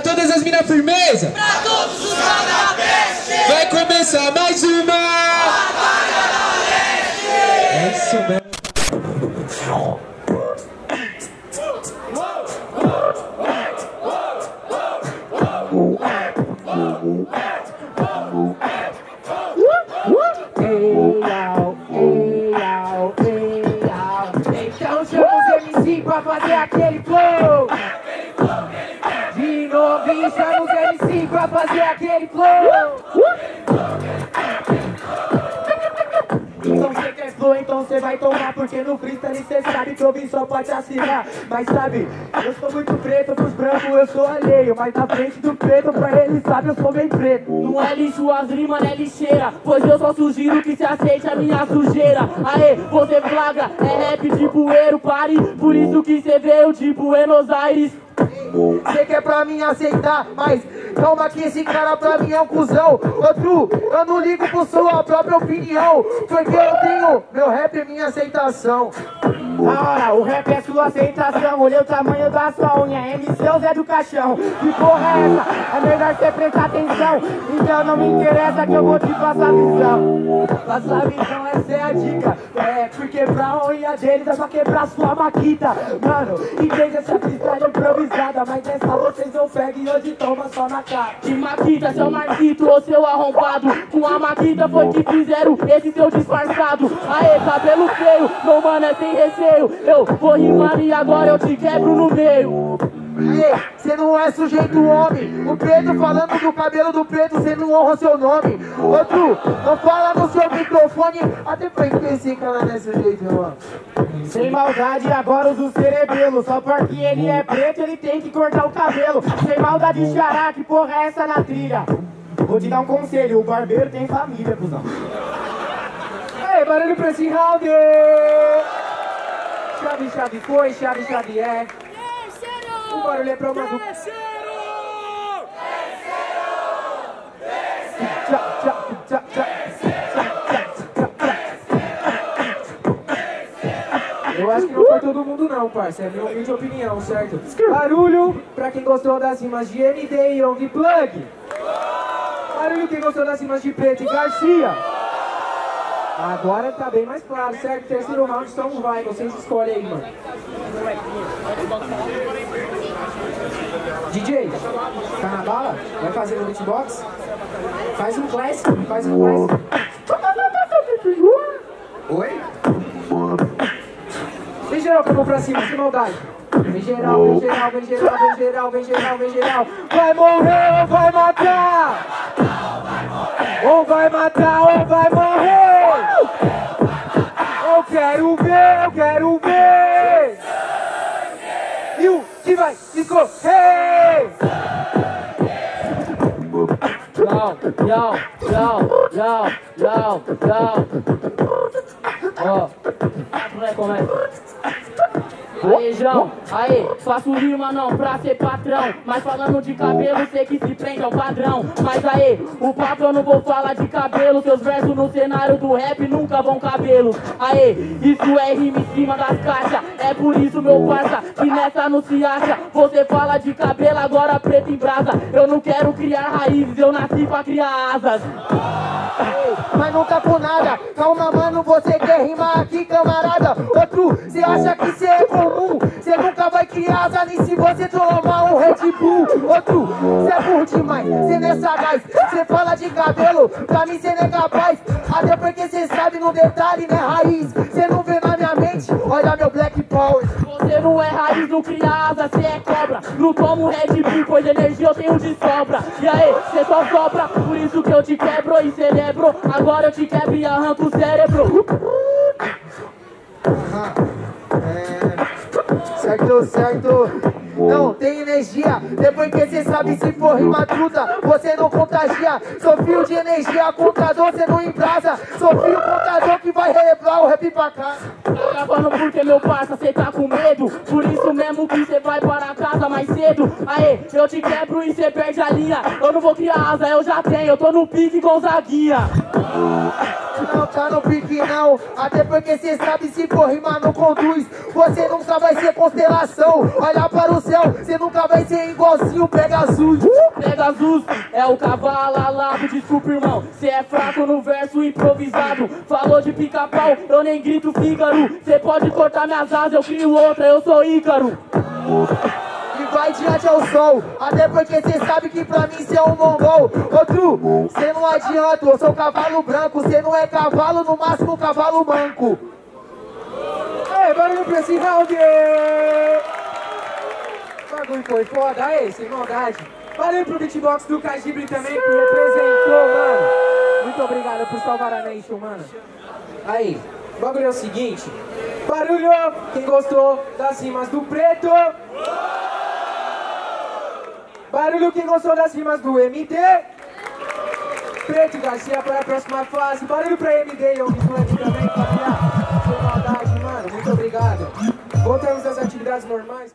todas as minas firmeza? Pra todos os canabestes! Vai começar mais uma! Batalha da Leste! É isso mesmo. Então chama os MC pra fazer aquele Pra fazer aquele flow. Então cê quer flow, então cê vai tomar Porque no freestyle cê sabe que ouvir só pode assinar. Mas sabe, eu sou muito preto Pros brancos eu sou alheio Mas na frente do preto, pra eles sabe eu sou bem preto. Não é lixo, as rimas não é lixeira Pois eu só sugiro que se aceite a minha sujeira. Aê, você flagra, é rap de bueiro, pare. Por isso que cê veio de Buenos Aires. Cê quer pra mim aceitar, mas calma que esse cara pra mim é um cuzão. Outro, eu não ligo por sua própria opinião Porque eu tenho, meu rap é minha aceitação. Da hora, o rap é sua aceitação Olha o tamanho da sua unha, MC é Zé do Caixão. Que porra é essa? É melhor você prestar atenção Então não me interessa que eu vou te passar visão Passar a visão, essa é a dica. É, porque pra unha deles é pra quebrar sua maquita. Mano, entende essa freestyle improvisada Mas essa vocês não pegam e hoje toma só na cara. De Maquita, seu Marquito ou seu arrombado. Com a Maquita foi que fizeram esse seu disfarçado. Aê, cabelo feio, meu mano é sem receio. Eu vou rimar e agora eu te quebro no meio Ei, cê não é sujeito homem. O preto falando do cabelo do preto Cê não honra seu nome. Outro, não fala no seu microfone. Até pra esse cara não é sujeito, mano Sem maldade, agora usa o cerebelo. Só porque ele é preto, ele tem que cortar o cabelo. Sem maldade, xará, que porra é essa na trilha? Vou te dar um conselho, o barbeiro tem família, cuzão. Ei, barulho pra esse round Chave, chave foi, chave, chave é o barulho é pra uma. Tchá, tchá, tchá, tchá. Eu acho que não foi todo mundo não, parça. É minha humilde opinião, certo? Barulho pra quem gostou das rimas de MD e Young Plug. Barulho quem gostou das rimas de Preto e Garcia. Agora tá bem mais claro, certo? Terceiro round só um vai, vocês escolhem aí, mano. DJ, tá na bala? Vai fazer no beatbox? Faz um clássico, faz um clássico. Oi? Vem geral que vou pra cima, sem maldade. Vem geral, vem geral, vem geral, vem geral, vem geral, vem geral. Vai morrer ou vai matar? Ou vai matar ou vai morrer? Eu quero ver, eu quero ver. ja ja ja ja ja. Oh. Kom mee. Aê, João, aê, faço rima não pra ser patrão. Mas falando de cabelo, sei que se prende ao padrão. Mas aê, o papo eu não vou falar de cabelo. Seus versos no cenário do rap nunca vão cabelo. Aê, isso é rima em cima das caixas. É por isso, meu parça, que nessa não se acha. Você fala de cabelo, agora preto em brasa. Eu não quero criar raízes, eu nasci pra criar asas. Ei, mas tá com nada. Calma, mano, você quer rimar aqui, camarada? Outro, cê acha que cê é comum? Cê nunca vai criar asa nem se você tomar um Red Bull. Outro, cê é burro demais, cê não é sagaz. Cê fala de cabelo, pra mim cê não é capaz. Até porque cê sabe no detalhe, né, raiz? Cê não vê na minha mente, olha meu Black Power. Você não é raiz, não cria asa, cê é cobra Não tomo Red Bull, pois energia eu tenho de sobra E aí, cê só sopra, por isso que eu te quebro e celebro Agora eu te quebro e arranco o cérebro Certo, certo. Não tem energia, depois que cê sabe se for rima truta, você não contagia. Sou fio de energia, contador, cê não embrasa. Sou fio contador que vai relevar o rap pra. Tá gravando porque meu parça, cê tá com medo Por isso mesmo que cê vai para casa mais cedo Aê, eu te quebro e cê perde a linha Eu não vou criar asa, eu já tenho, eu tô no pique Gonzaguinha Não tá no pique não, até porque cê sabe se for rimar não conduz. Você nunca vai ser constelação, olha para o céu Cê nunca vai ser igualzinho Pegasus. Pegasus é o cavalo alado, desculpa irmão. Cê é fraco no verso improvisado. Falou de pica-pau, eu nem grito fígaro. Cê pode cortar minhas asas, eu crio outra, eu sou Ícaro vai diante ao sol Até porque cê sabe que pra mim cê é um mongol Outro, cê não adianta, eu sou cavalo branco Cê não é cavalo, no máximo cavalo manco Ei, barulho pra esse round! Bagulho foi foda, aí, sem maldade. Valeu pro beatbox do Cajibre também, que representou, mano. Muito obrigado por salvar a Nation, mano. Aí, o bagulho é o seguinte. Barulho, quem gostou das rimas do Preto? Barulho, quem gostou das rimas do MD? Preto Garcia para a próxima fase. Barulho pra MD e eu me também, família. Sem maldade, mano. Muito obrigado. Voltamos às atividades normais.